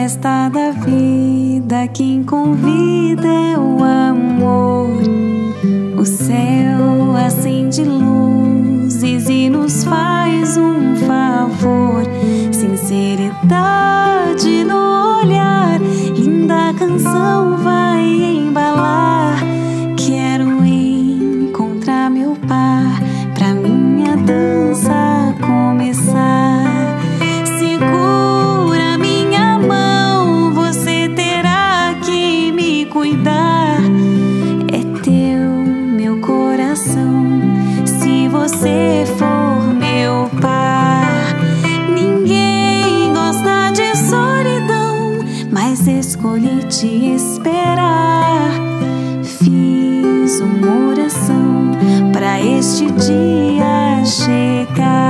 festa da vida, quem convida é o amor. O céu acende luzes e nos faz um favor. Sinceridade no olhar, linda canção vai. você for meu par. Ninguém gosta de solidão, mas escolhi te esperar. Fiz uma oração para este dia chegar.